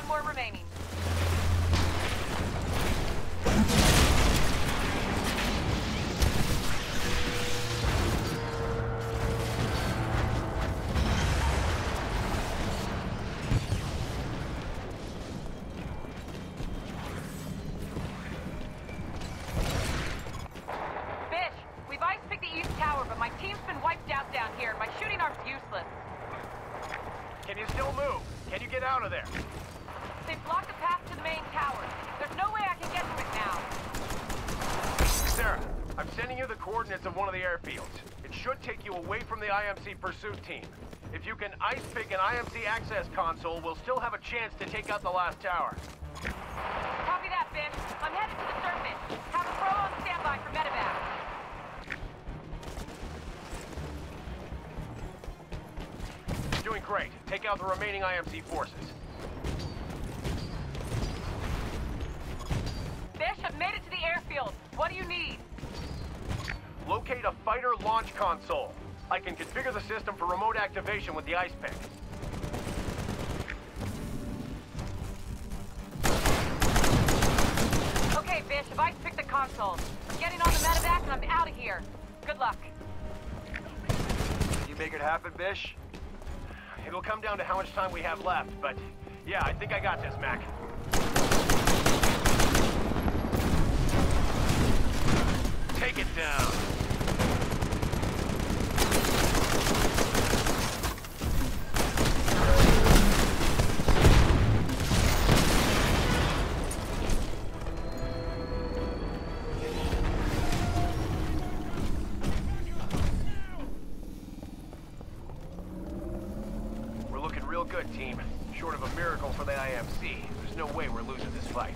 One more remaining. We've ice picked the East Tower, but my team's been wiped out down here, and my shooting arm's useless. Can you still move? Can you get out of there? They've blocked the path to the main tower. There's no way I can get to it now. Sarah, I'm sending you the coordinates of one of the airfields. It should take you away from the IMC pursuit team. If you can ice pick an IMC access console, we'll still have a chance to take out the last tower. Copy that, Bish. I'm headed to the surface. Have a pro on standby for medevac. Doing great. Take out the remaining IMC forces. Fighter launch console. I can configure the system for remote activation with the ice pick. Okay, Bish, I've ice picked the console. I'm getting on the medevac and I'm out of here. Good luck. Can you make it happen, Bish? It'll come down to how much time we have left, but yeah, I think I got this, Mac. Looking good, team. Short of a miracle for the IMC, there's no way we're losing this fight.